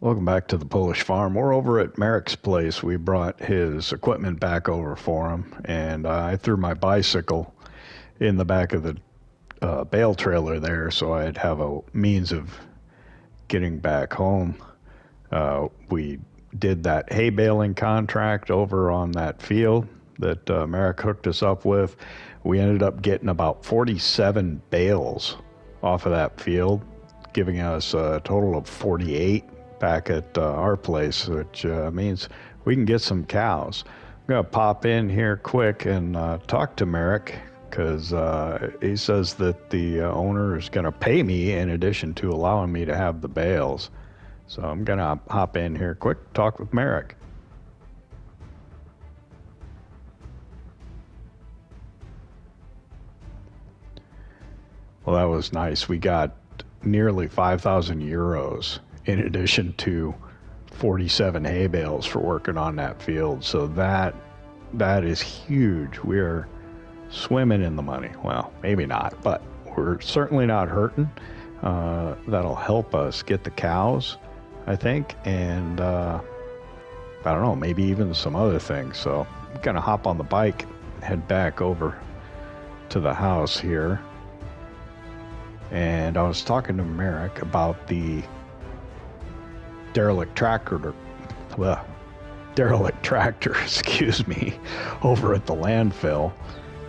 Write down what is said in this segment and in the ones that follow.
Welcome back to the Polish farm. We're over at Merrick's place. We brought his equipment back over for him, and I threw my bicycle in the back of the uh, bale trailer there so I'd have a means of getting back home. Uh, we did that hay baling contract over on that field that uh, Merrick hooked us up with. We ended up getting about 47 bales off of that field, giving us a total of 48 back at uh, our place, which uh, means we can get some cows. I'm going to pop in here quick and uh, talk to Merrick because uh, he says that the uh, owner is going to pay me in addition to allowing me to have the bales. So I'm going to hop in here quick, talk with Merrick. Well, that was nice. We got nearly 5,000 euros in addition to 47 hay bales for working on that field. So that that is huge. We are swimming in the money. Well, maybe not, but we're certainly not hurting. Uh, that'll help us get the cows, I think, and uh, I don't know, maybe even some other things. So I'm gonna hop on the bike, head back over to the house here. And I was talking to Merrick about the derelict tractor, well, derelict tractor, excuse me, over at the landfill.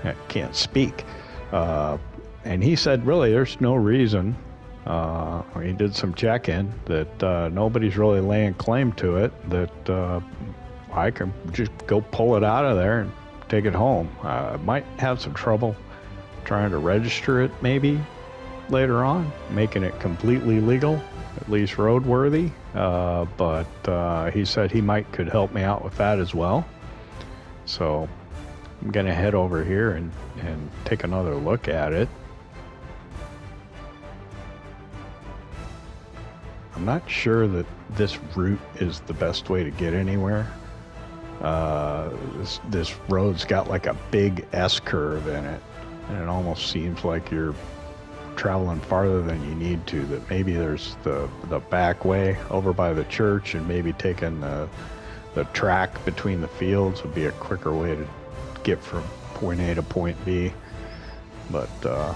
I can't speak. Uh, and he said, really, there's no reason. Uh, he did some check-in that uh, nobody's really laying claim to it. That uh, I can just go pull it out of there and take it home. I might have some trouble trying to register it, maybe later on, making it completely legal, at least roadworthy. Uh, but uh, he said he might could help me out with that as well. So I'm gonna head over here and, and take another look at it. I'm not sure that this route is the best way to get anywhere. Uh, this, this road's got like a big S curve in it, and it almost seems like you're traveling farther than you need to. That maybe there's the the back way over by the church, and maybe taking the the track between the fields would be a quicker way to get from point A to point B. But uh,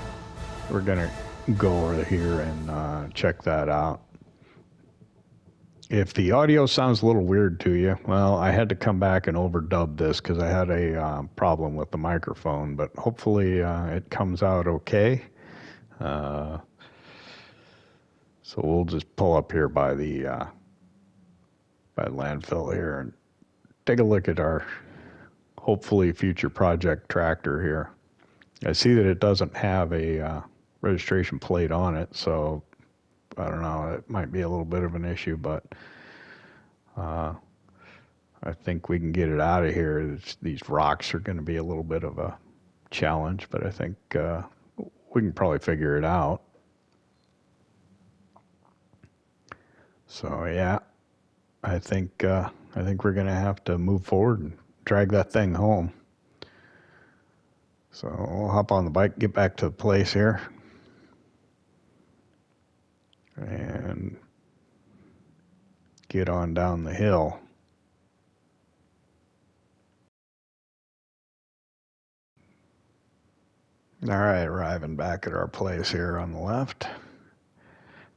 we're gonna go over here and uh, check that out. If the audio sounds a little weird to you, well, I had to come back and overdub this because I had a uh, problem with the microphone, but hopefully uh, it comes out okay. Uh, so we'll just pull up here by the uh, by landfill here and take a look at our hopefully future project tractor here. I see that it doesn't have a uh, registration plate on it, so I don't know. It might be a little bit of an issue, but uh, I think we can get it out of here. It's, these rocks are going to be a little bit of a challenge, but I think uh, we can probably figure it out. So yeah, I think uh, I think we're to have to move forward and drag that thing home. So we'll hop on the bike, get back to the place here. And get on down the hill. All right, arriving back at our place here on the left.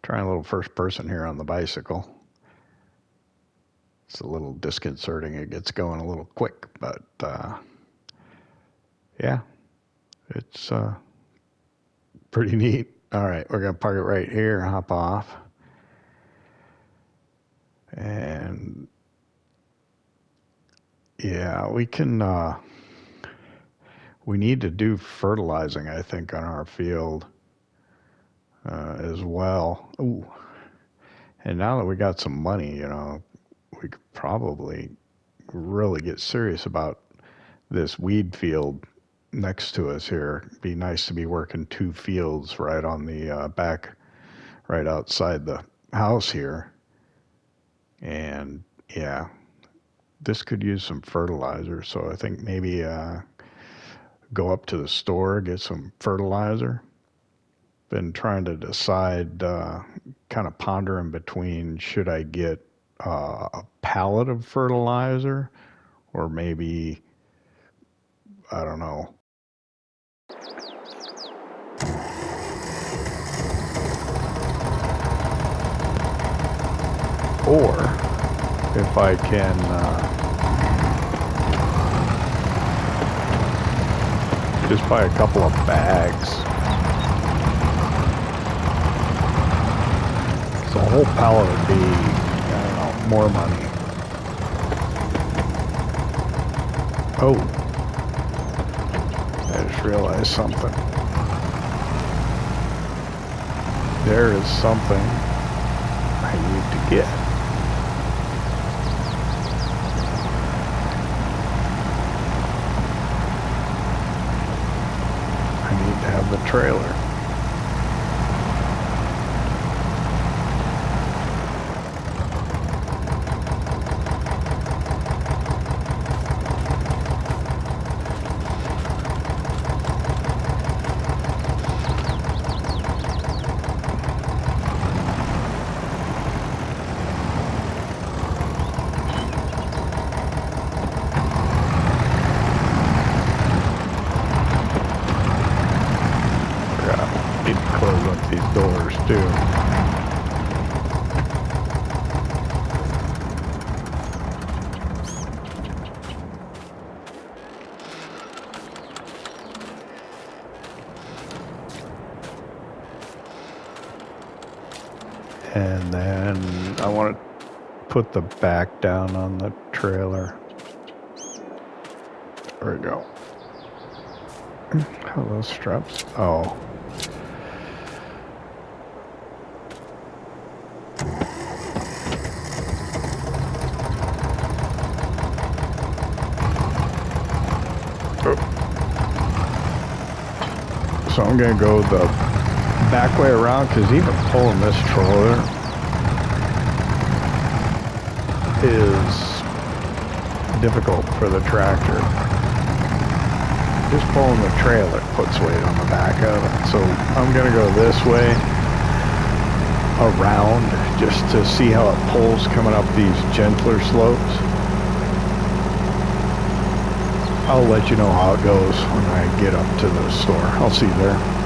Trying a little first person here on the bicycle. It's a little disconcerting. It gets going a little quick, but uh, yeah, it's uh, pretty neat. All right, we're going to park it right here, hop off. And yeah, we can, uh, we need to do fertilizing, I think, on our field uh, as well. Ooh. And now that we got some money, you know, we could probably really get serious about this weed field next to us here. Be nice to be working two fields right on the uh, back, right outside the house here. And yeah, this could use some fertilizer. So I think maybe uh, go up to the store, get some fertilizer. Been trying to decide, uh, kind of pondering between should I get uh, a pallet of fertilizer or maybe, I don't know. Or if I can. Uh, just buy a couple of bags. So a whole pallet would be, I don't know, more money. Oh. I just realized something. There is something I need to get. the trailer. And then I want to put the back down on the trailer. There we go. Hmm, how those straps? Oh. oh. So I'm going to go the back way around because even pulling this trailer is difficult for the tractor. Just pulling the trailer puts weight on the back of it. So I'm going to go this way around just to see how it pulls coming up these gentler slopes. I'll let you know how it goes when I get up to the store. I'll see you there.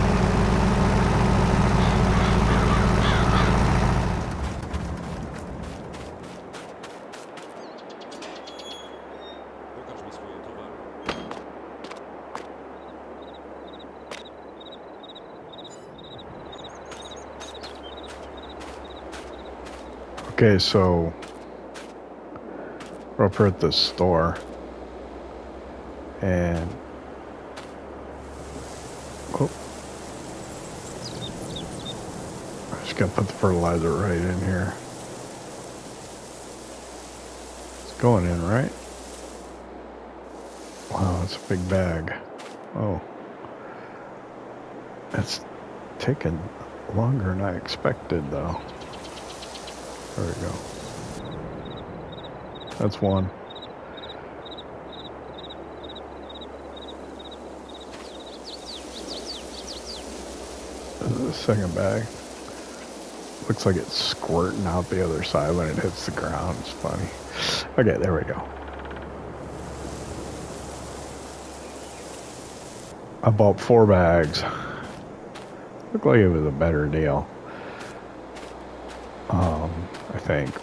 Okay, so we're up here at the store and oh, I'm just gonna put the fertilizer right in here. It's going in, right? Wow, that's a big bag. Oh, that's taking longer than I expected, though. There we go. That's one. the second bag. Looks like it's squirting out the other side when it hits the ground. It's funny. Okay, there we go. I bought four bags. Looked like it was a better deal. Um, I think.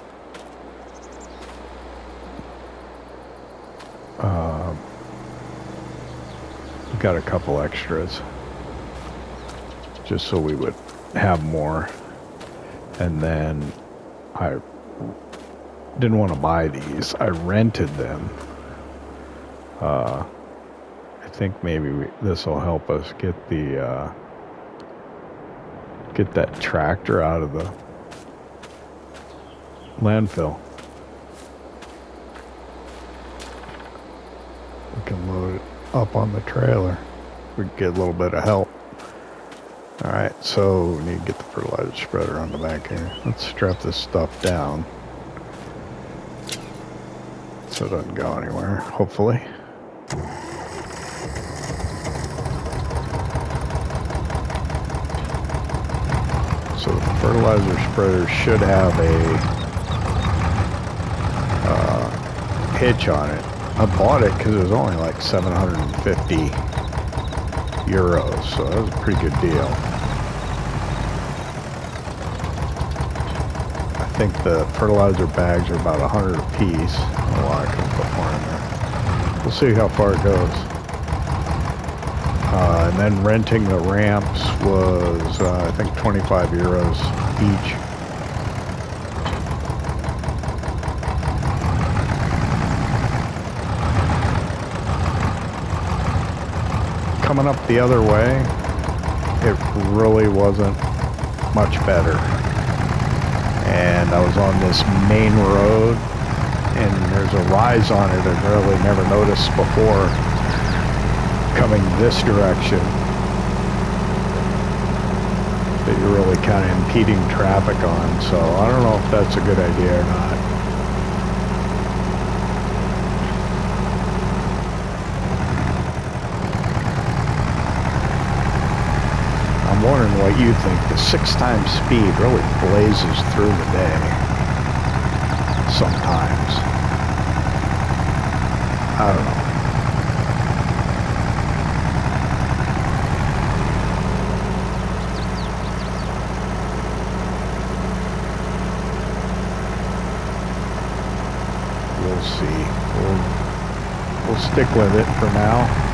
Um, got a couple extras just so we would have more. And then I didn't want to buy these. I rented them. Uh, I think maybe this will help us get the uh, get that tractor out of the landfill. We can load it up on the trailer. We get a little bit of help. Alright, so we need to get the fertilizer spreader on the back here. Let's strap this stuff down. So it doesn't go anywhere, hopefully. So the fertilizer spreader should have a hitch on it. I bought it because it was only like 750 euros, so that was a pretty good deal. I think the fertilizer bags are about 100 a piece. Oh, I can put more in there. We'll see how far it goes. Uh, and then renting the ramps was, uh, I think, 25 euros each. Coming up the other way, it really wasn't much better. And I was on this main road, and there's a rise on it I'd really never noticed before coming this direction that you're really kind of impeding traffic on. So I don't know if that's a good idea or not. I'm wondering what you think. The six times speed really blazes through the day. Sometimes. I don't know. We'll see. We'll, we'll stick with it for now.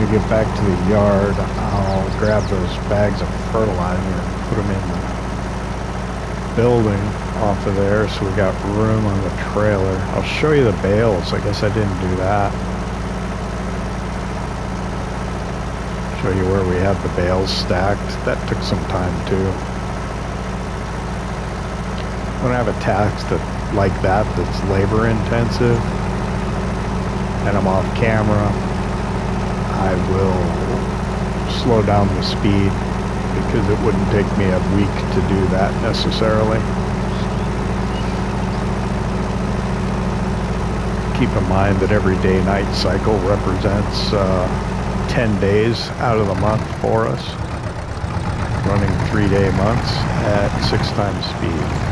We get back to the yard, I'll grab those bags of fertilizer and put them in the building off of there so we got room on the trailer. I'll show you the bales. I guess I didn't do that. Show you where we have the bales stacked. That took some time too. When I have a task that like that that's labor intensive and I'm off camera, I will slow down the speed because it wouldn't take me a week to do that necessarily. Keep in mind that every day-night cycle represents uh, 10 days out of the month for us, running three-day months at six times speed.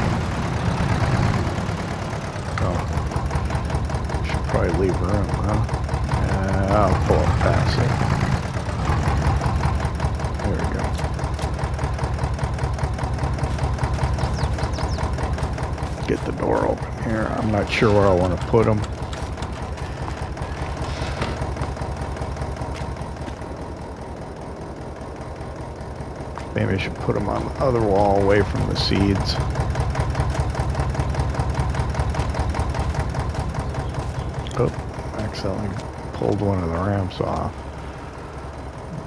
Should probably leave room, huh? I'll pull up past it. There we go. Get the door open here. I'm not sure where I want to put them. Maybe I should put them on the other wall away from the seeds. Oh, accidentally pulled one of the ramps off.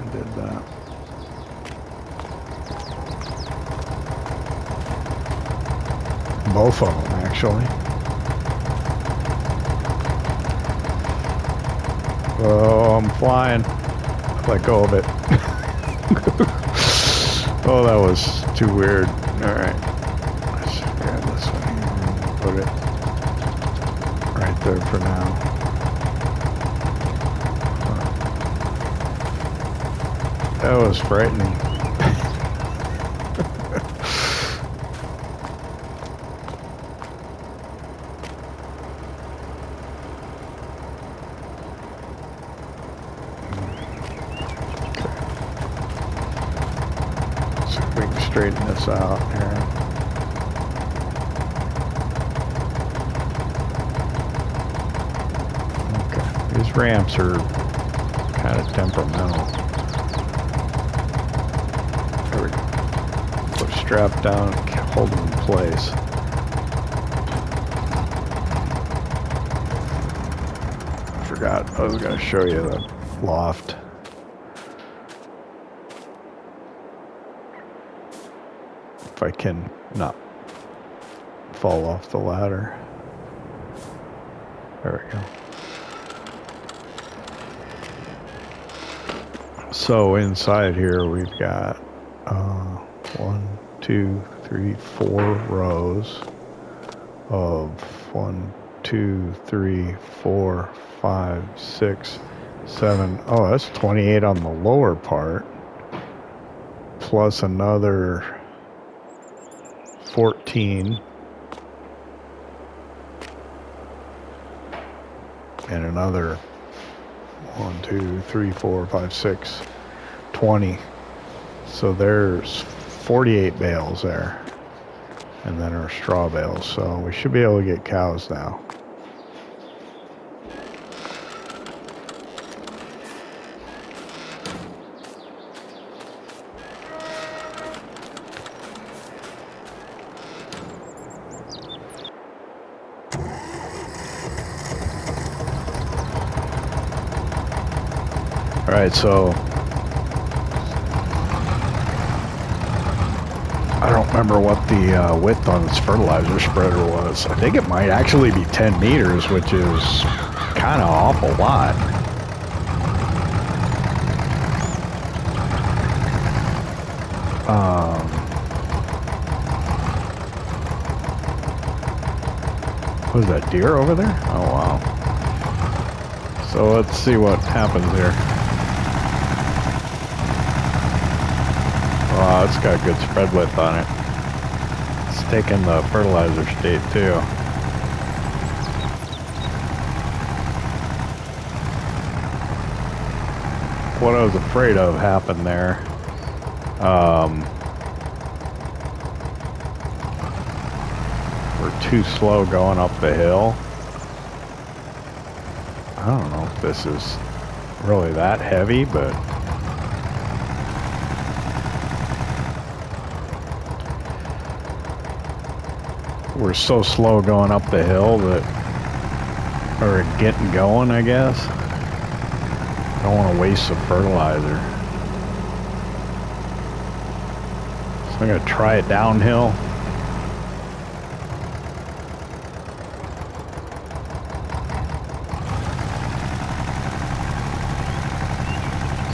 I did that. Both of them, actually. Oh, I'm flying. Let go of it. oh, that was too weird. All right. Let's grab this one and put it right there for now. That was frightening. Straighten this out here. Okay, these ramps are kind of temperamental. There we go. Put a strap down, hold them in place. Forgot, I was gonna show you the loft. If I can not fall off the ladder. There we go. So inside here we've got uh, one, two, three, four rows of one, two, three, four, five, six, seven. Oh, that's 28 on the lower part. plus another 14 and another one, two, three, four, five, six, 20. So there's 48 bales there. And then our straw bales. So we should be able to get cows now. All right, so I don't remember what the uh, width on this fertilizer spreader was. I think it might actually be 10 meters, which is kind of awful lot. Um, was that deer over there? Oh wow. So let's see what happens here. Wow, it's got good spread width on it. Taking the fertilizer state too. What I was afraid of happened there. Um, we're too slow going up the hill. I don't know if this is really that heavy, but we're so slow going up the hill that, or getting going, I guess. Don't want to waste the fertilizer. So I'm going to try it downhill.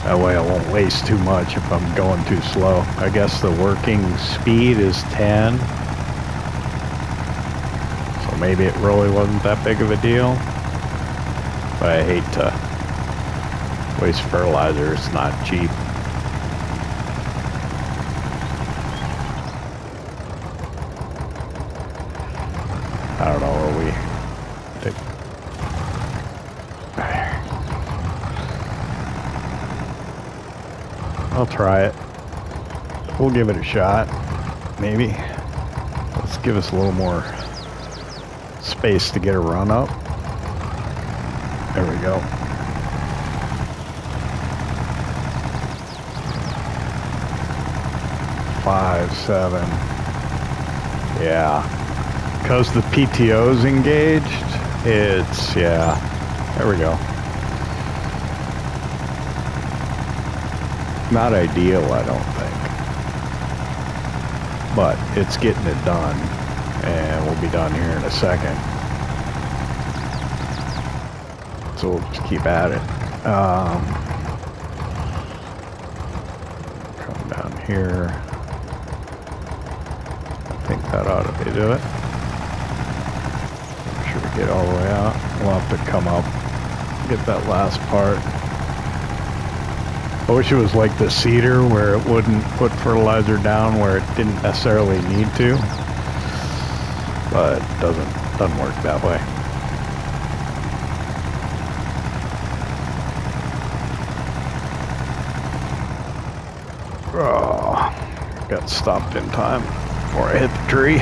That way I won't waste too much if I'm going too slow. I guess the working speed is 10 maybe it really wasn't that big of a deal. But I hate to waste fertilizer. It's not cheap. I don't know we. I'll try it. We'll give it a shot. Maybe. Let's give us a little more space to get a run up. There we go. Five, seven. Yeah. Because the PTO's engaged, it's, yeah. There we go. Not ideal, I don't think. But it's getting it done and we'll be done here in a second. So we'll just keep at it. Um, come down here. I think that ought to be do it. Make sure we get all the way out. We'll have to come up, get that last part. I wish it was like the seeder where it wouldn't put fertilizer down where it didn't necessarily need to but doesn't doesn't work that way. Oh, got stopped in time before I hit the tree.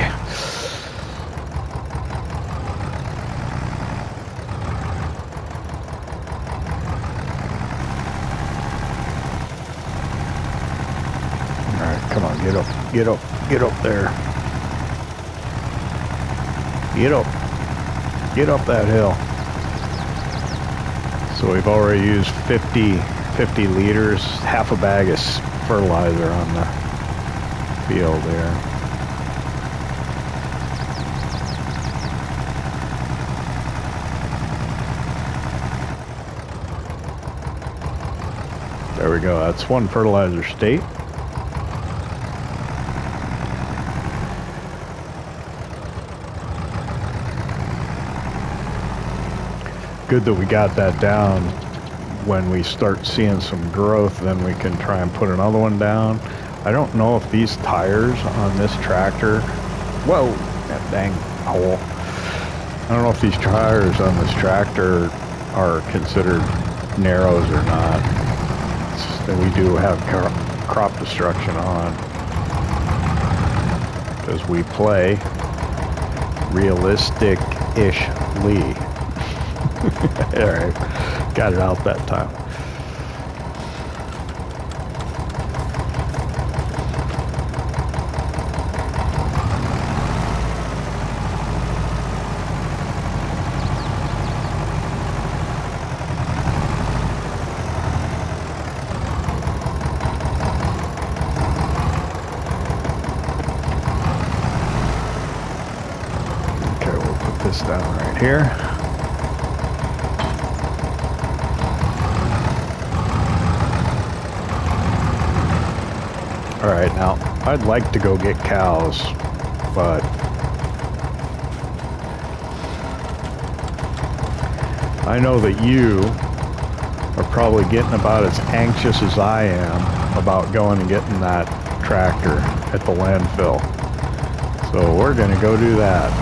All right, come on, get up, get up, get up there. Get up. Get up that hill. So we've already used 50, 50 liters, half a bag of fertilizer on the field there. There we go. That's one fertilizer state. Good that we got that down. When we start seeing some growth, then we can try and put another one down. I don't know if these tires on this tractor, whoa, that dang hole. I don't know if these tires on this tractor are considered narrows or not. It's, we do have crop destruction on because we play realistic-ishly. All right, got it out that time. Throw it to test it right here. All right, now I'd like to go get cows, but I know that you are probably getting about as anxious as I am about going and getting that tractor at the landfill. So we're going to go do that.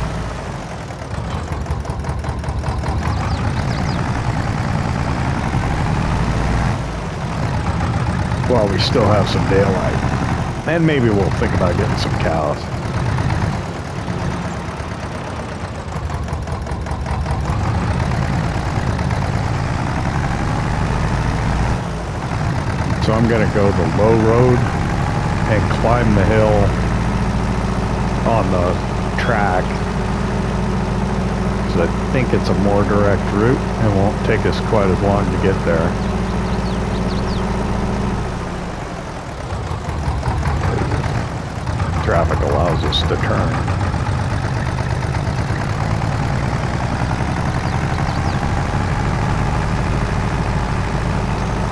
while we still have some daylight. And maybe we'll think about getting some cows. So I'm going to go the low road and climb the hill on the track. So I think it's a more direct route and won't take us quite as long to get there. traffic us to turn.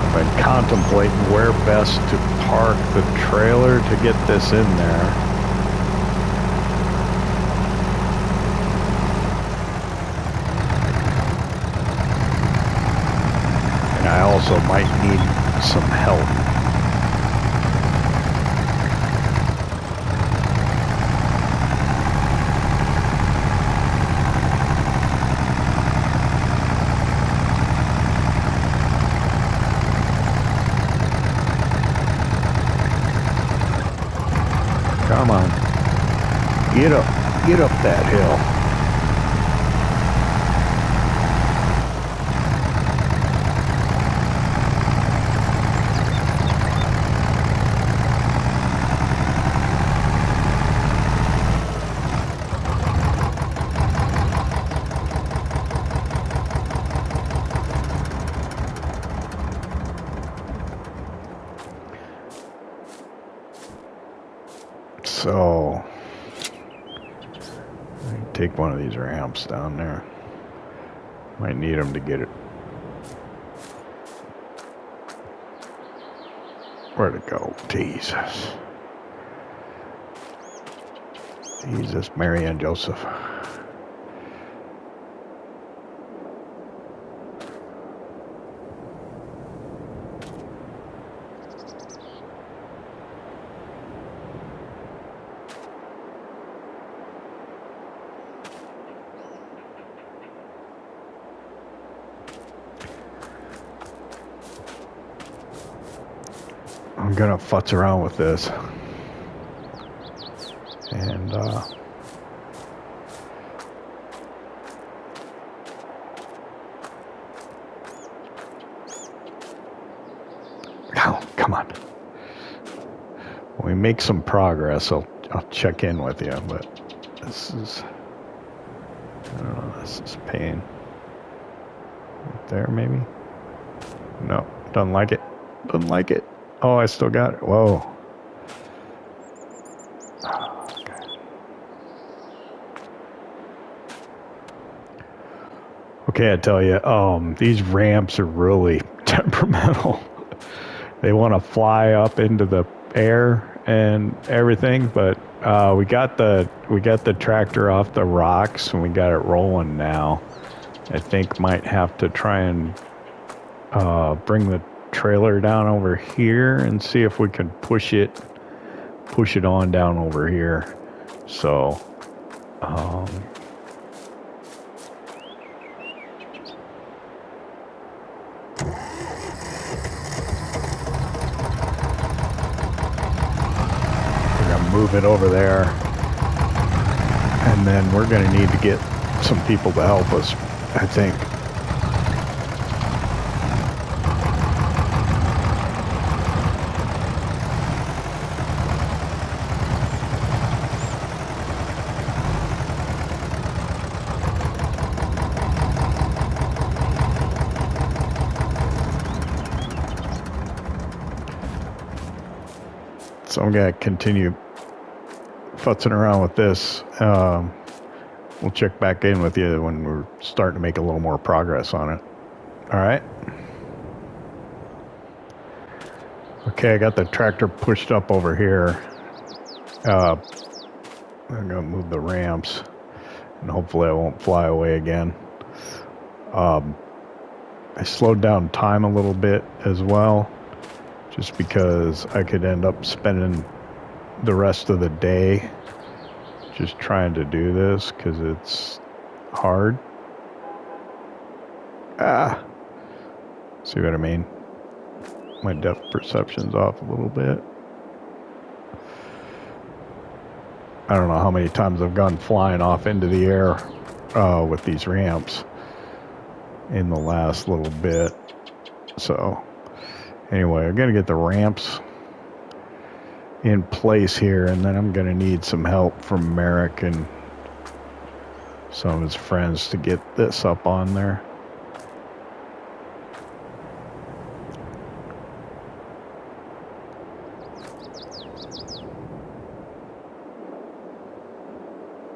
I've been contemplating where best to park the trailer to get this in there. And I also might need some help Get up, get up that hill. So take one of down there. Might need them to get it. Where'd it go? Jesus. Jesus, Mary and Joseph. I'm gonna futz around with this. And uh, come on. When we make some progress, I'll I'll check in with you, but this is I don't know, this is pain. Right there maybe? No, doesn't like it. Doesn't like it. Oh, I still got it. Whoa. Okay, I tell you, um, these ramps are really temperamental. they want to fly up into the air and everything, but uh, we got the we got the tractor off the rocks and we got it rolling now. I think might have to try and uh, bring the trailer down over here and see if we can push it push it on down over here. So, um, we're gonna move it over there, and then we're gonna need to get some people to help us. I think. So I'm gonna continue futzing around with this. Um, we'll check back in with you when we're starting to make a little more progress on it. All right. Okay, I got the tractor pushed up over here. Uh, I'm gonna move the ramps, and hopefully I won't fly away again. Um, I slowed down time a little bit as well, just because I could end up spending the rest of the day just trying to do this because it's hard. Ah, see what I mean? My depth perception's off a little bit. I don't know how many times I've gone flying off into the air uh, with these ramps in the last little bit. So, anyway, I'm going to get the ramps in place here, and then I'm going to need some help from Merrick and some of his friends to get this up on there.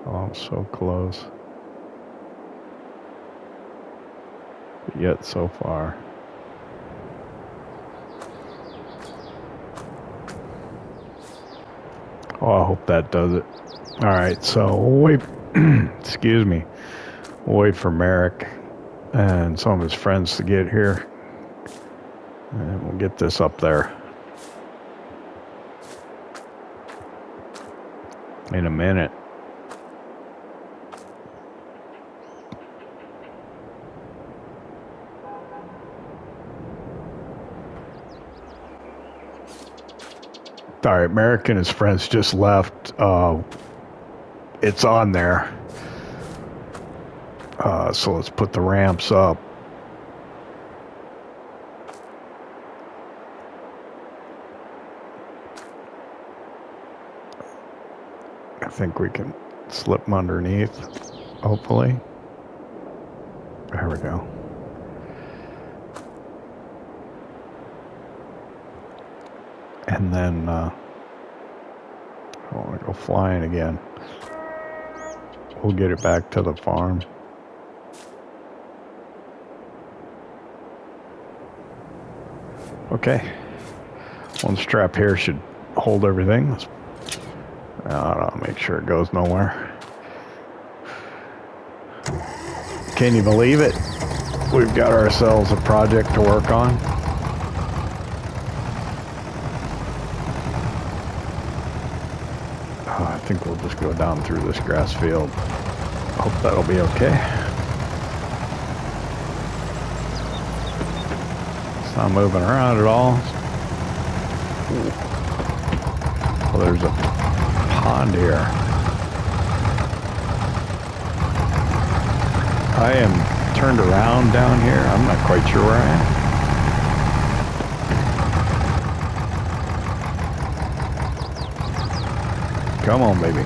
Oh, I'm so close. But yet so far. Oh, I hope that does it. All right, so we'll wait. excuse me. We'll wait for Merrick and some of his friends to get here, and we'll get this up there in a minute. All right, Merrick and his friends just left. Uh, it's on there. Uh, so let's put the ramps up. I think we can slip them underneath, hopefully. There we go. And then uh, I want to go flying again. We'll get it back to the farm. Okay. One strap here should hold everything. Let's, I don't make sure it goes nowhere. Can you believe it? We've got ourselves a project to work on. Oh, I go down through this grass field. Hope that'll be okay. It's not moving around at all. Well, there's a pond here. I am turned around down here. I'm not quite sure where I am. Come on, baby.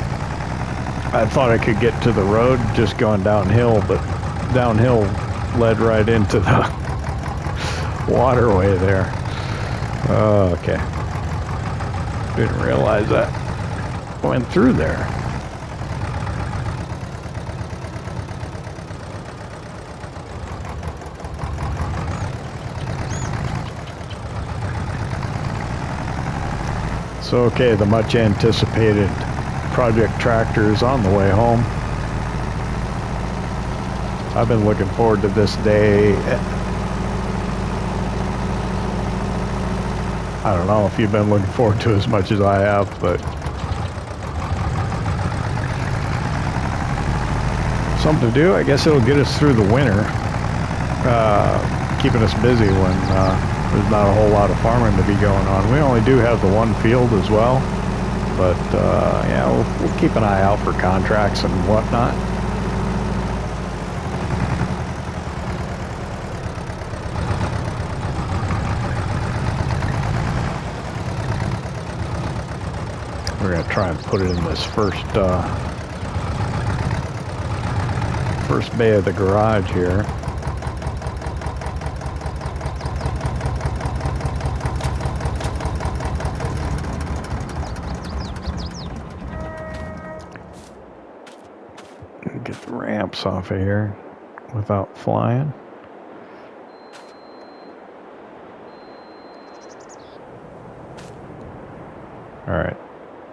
I thought I could get to the road just going downhill, but downhill led right into the waterway there. Oh, okay. Didn't realize that went through there. So, okay, the much anticipated project tractors on the way home. I've been looking forward to this day. I don't know if you've been looking forward to as much as I have, but something to do. I guess it'll get us through the winter, uh, keeping us busy when uh, there's not a whole lot of farming to be going on. We only do have the one field as well but uh, yeah, we'll, we'll keep an eye out for contracts and whatnot. We're gonna try and put it in this first uh, first bay of the garage here. Get ramps off of here without flying. All right.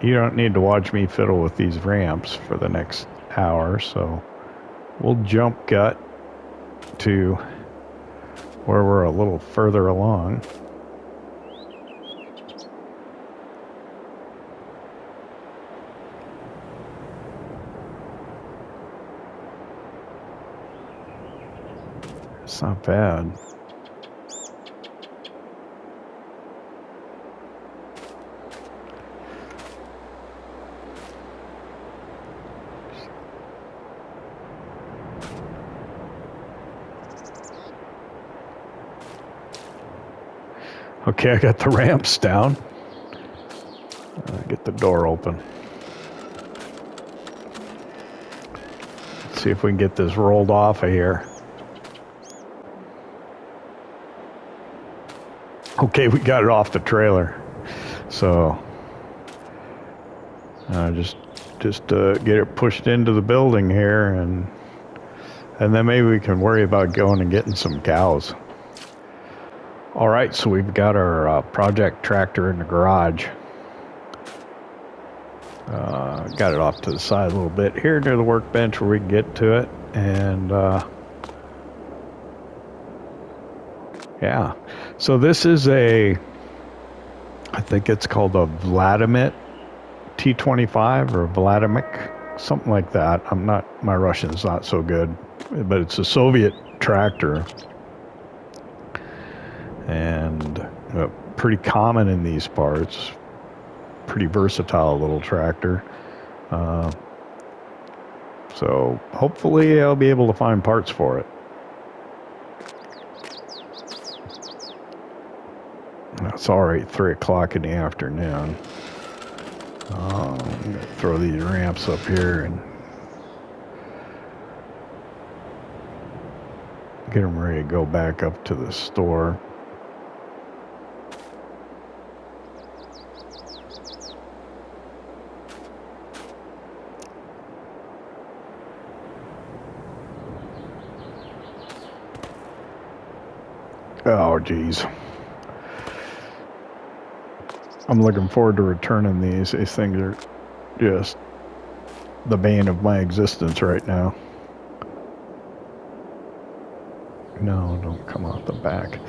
You don't need to watch me fiddle with these ramps for the next hour, so we'll jump gut to where we're a little further along. It's not bad. Okay, I got the ramps down. Get the door open. Let's see if we can get this rolled off of here. Okay, we got it off the trailer. So, uh, just just uh, get it pushed into the building here, and and then maybe we can worry about going and getting some cows. All right, so we've got our uh, project tractor in the garage. Uh, got it off to the side a little bit here near the workbench where we can get to it, and uh, yeah. So this is a, I think it's called a Vladimir T25 or Vladimir, something like that. I'm not, my Russian's not so good, but it's a Soviet tractor and uh, pretty common in these parts. Pretty versatile little tractor. Uh, so hopefully I'll be able to find parts for it. It's already 3 o'clock in the afternoon. Um, to throw these ramps up here and get them ready to go back up to the store. Oh, geez. I'm looking forward to returning these. These things are just the bane of my existence right now. No, don't come out the back.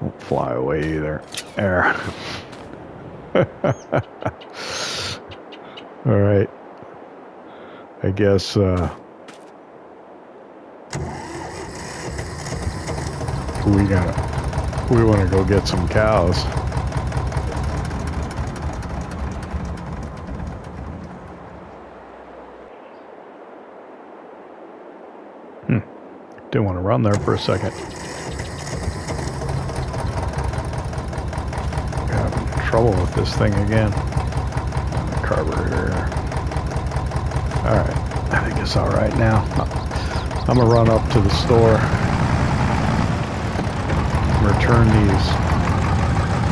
Don't fly away either. There. All right. I guess uh, we gotta, we want to go get some cows. Hmm. Didn't want to run there for a second. Having trouble with this thing again. Carburetor. Alright. I think it's alright now. I'm gonna run up to the store return these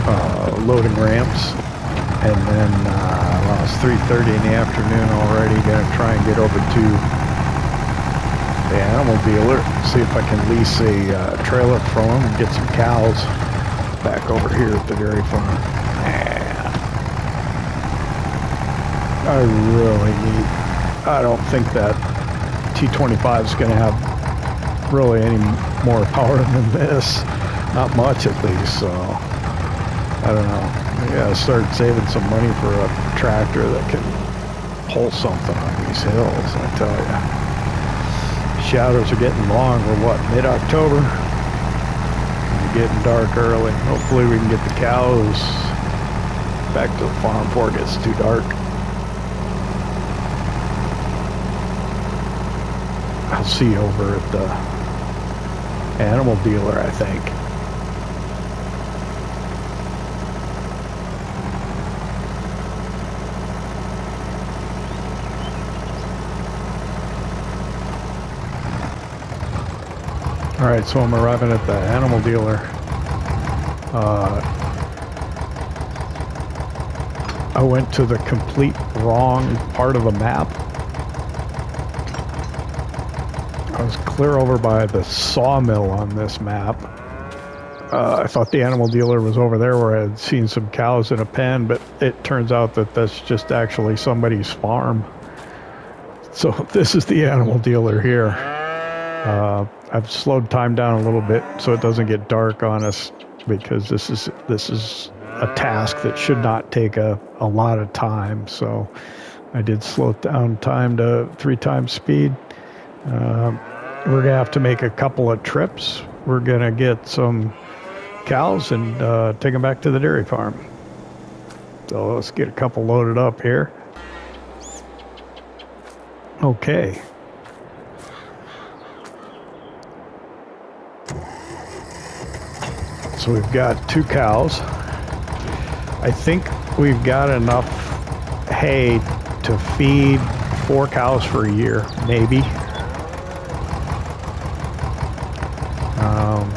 uh, loading ramps and then uh, well, it's 3.30 in the afternoon already gonna try and get over to animal dealer see if I can lease a uh, trailer from him and get some cows back over here at the dairy farm yeah. I really need I don't think that T25 is gonna have really any more power than this not much at least, so I don't know. Gotta start saving some money for a tractor that can pull something on these hills, I tell you. Shadows are getting long. We're what, mid-October? Getting dark early. Hopefully we can get the cows back to the farm before it gets too dark. I'll see over at the animal dealer, I think. All right, so I'm arriving at the animal dealer. Uh, I went to the complete wrong part of the map. I was clear over by the sawmill on this map. Uh, I thought the animal dealer was over there where I had seen some cows in a pen, but it turns out that that's just actually somebody's farm. So this is the animal dealer here. Uh, I've slowed time down a little bit so it doesn't get dark on us because this is this is a task that should not take a, a lot of time. So I did slow down time to three times speed. Uh, we're gonna have to make a couple of trips. We're gonna get some cows and uh, take them back to the dairy farm. So let's get a couple loaded up here. Okay. So we've got two cows. I think we've got enough hay to feed four cows for a year, maybe. Um,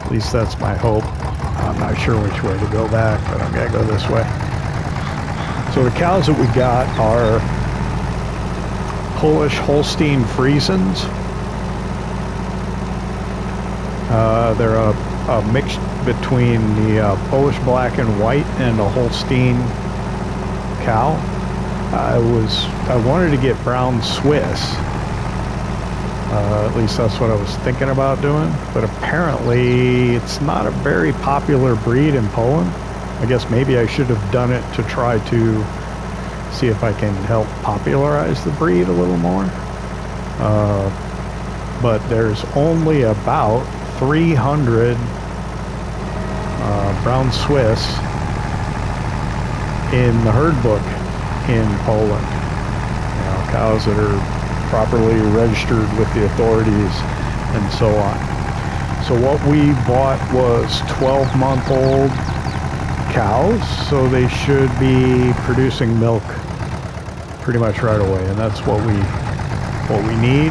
at least that's my hope. I'm not sure which way to go back, but I'm gonna go this way. So the cows that we got are Polish Holstein Friesians. Uh, they're a, a mix between the uh, Polish black and white and a Holstein cow. I was I wanted to get brown Swiss. Uh, at least that's what I was thinking about doing. But apparently, it's not a very popular breed in Poland. I guess maybe I should have done it to try to see if I can help popularize the breed a little more. Uh, but there's only about 300 uh, brown Swiss in the herd book in Poland. You know, cows that are properly registered with the authorities and so on. So what we bought was 12 month old cows, so they should be producing milk pretty much right away, and that's what we what we need.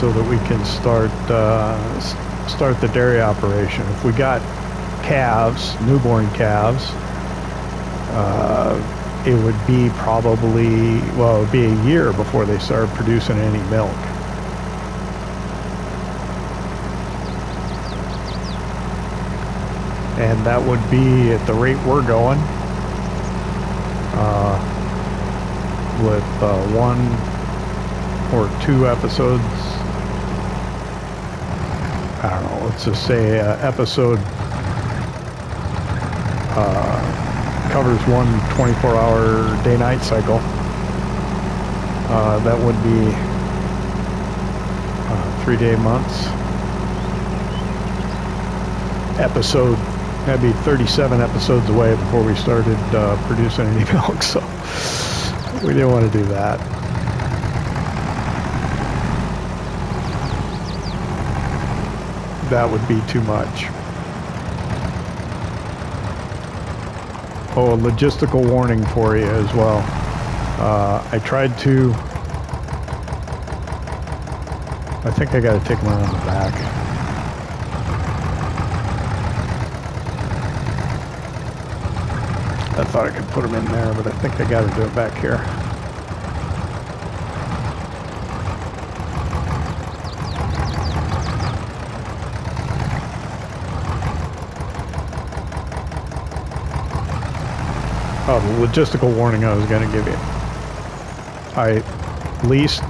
So that we can start uh, start the dairy operation. If we got calves, newborn calves, uh, it would be probably well, it would be a year before they started producing any milk. and that would be at the rate we're going uh, with uh, one or two episodes I don't know let's just say uh, episode uh, covers one 24 hour day night cycle uh, that would be uh, three day months episode That'd be 37 episodes away before we started uh, producing any milk, so we didn't want to do that. That would be too much. Oh, a logistical warning for you as well. Uh, I tried to... I think I got to take them around the back. I thought I could put them in there, but I think I got to do it back here. Oh, logistical warning I was going to give you. I leased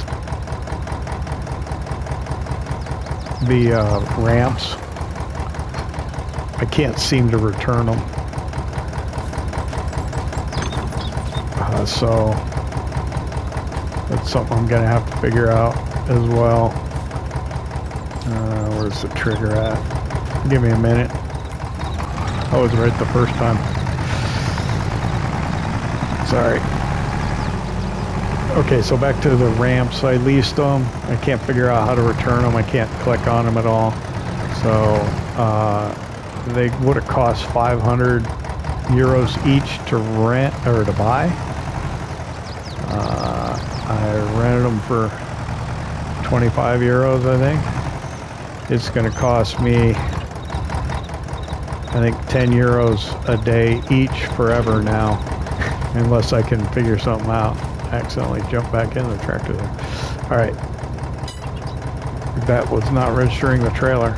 the uh, ramps. I can't seem to return them. Uh, so that's something I'm gonna have to figure out as well. Uh, where's the trigger at? Give me a minute. I was right the first time. Sorry. Okay, so back to the ramps. I leased them. I can't figure out how to return them. I can't click on them at all. So uh, they would have cost 500 euros each to rent or to buy. Uh, I rented them for 25 euros, I think. It's going to cost me, I think, 10 euros a day each forever now, unless I can figure something out. Accidentally jump back in the tractor there. All right. That was not registering the trailer.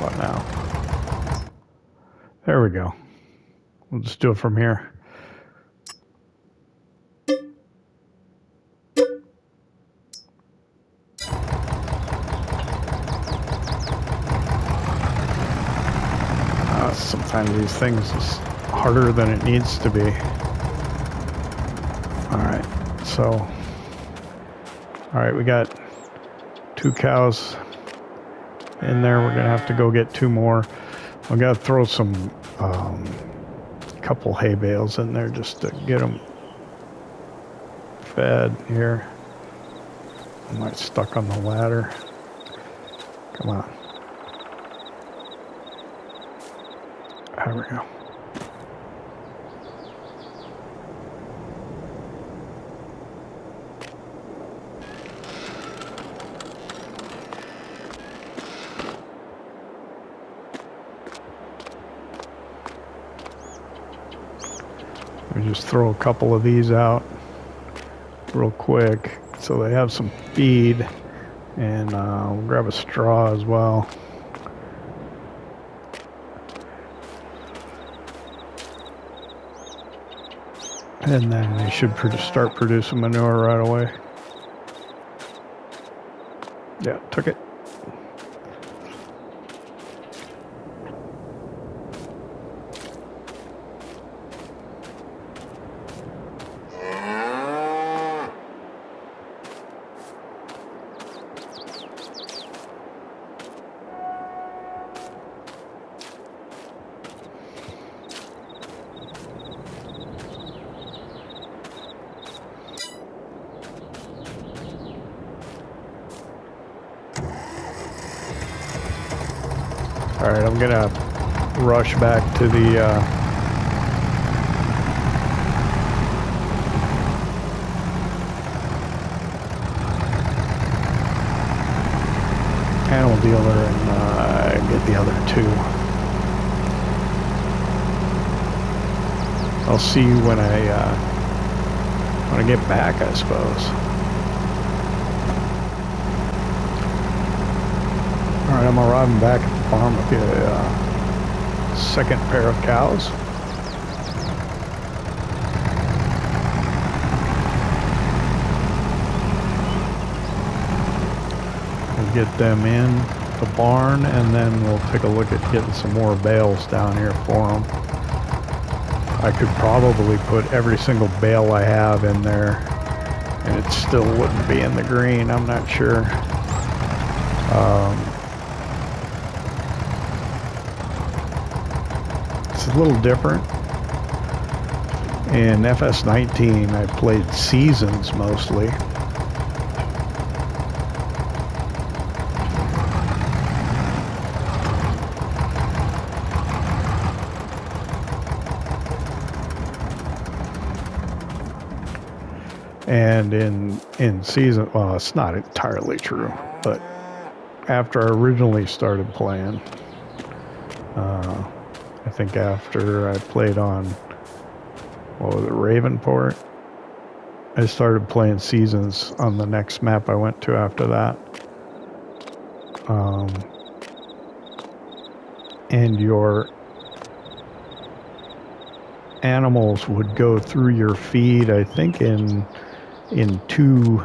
What now? There we go. We'll just do it from here. Uh, sometimes these things harder than it needs to be. Alright, so... Alright, we got two cows in there. We're going to have to go get two more. I got to throw some, um, couple hay bales in there just to get them fed here. I'm I stuck on the ladder? Come on. There we go. Just throw a couple of these out real quick so they have some feed and uh, we'll grab a straw as well. And then they should start producing manure right away. Yeah, took it. All right, I'm gonna rush back to the uh, animal dealer and uh, get the other two. I'll see you when I uh, when I get back, I suppose. All right, I'm arriving back farm with the uh, second pair of cows. We'll get them in the barn and then we'll take a look at getting some more bales down here for them. I could probably put every single bale I have in there and it still wouldn't be in the green. I'm not sure. Um, it's a little different. In FS19, I played seasons mostly. And in in season, well, it's not entirely true, but after I originally started playing, uh, I think after I played on what was it, Ravenport, I started playing seasons on the next map I went to after that. Um, and your animals would go through your feed, I think in in two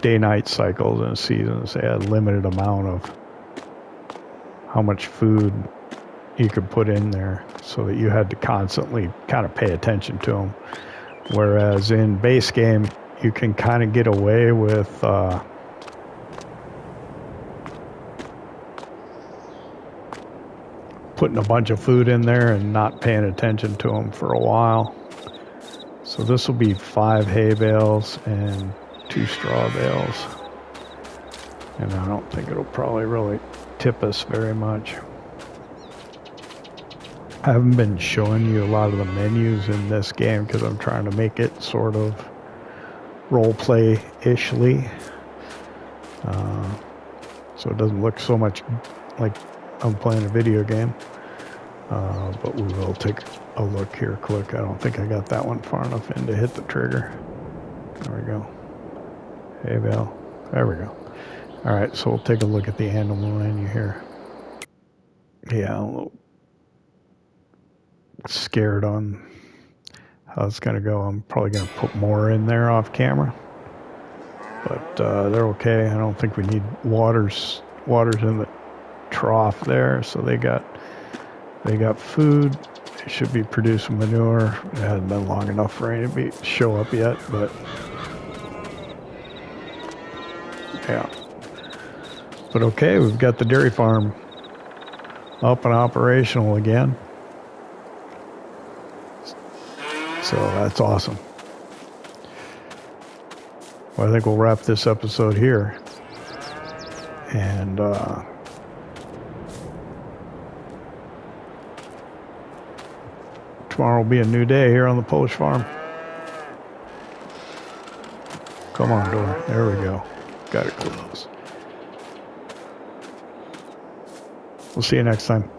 day-night cycles in seasons. they had a limited amount of how much food you could put in there. so that you had to constantly kind of pay attention to them. Whereas in base game, you can kind of get away with uh, putting a bunch of food in there and not paying attention to them for a while. So this will be five hay bales and two straw bales. And I don't think it'll probably really tip us very much. I haven't been showing you a lot of the menus in this game because I'm trying to make it sort of role-play-ishly. Uh, so it doesn't look so much like I'm playing a video game. Uh, but we will take a look here quick. I don't think I got that one far enough in to hit the trigger. There we go. Hey, Val. There we go. All right, so we'll take a look at the animal menu here. Yeah, scared on how it's going to go. I'm probably going to put more in there off camera. But uh, they're okay. I don't think we need waters waters in the trough there, so they got they got food. They should be producing manure. It hasn't been long enough for any to be, show up yet, but yeah. But okay, we've got the dairy farm up and operational again. So that's awesome. Well, I think we'll wrap this episode here. And uh, Tomorrow will be a new day here on the Polish farm. Come on, door. There we go. Got it closed. We'll see you next time.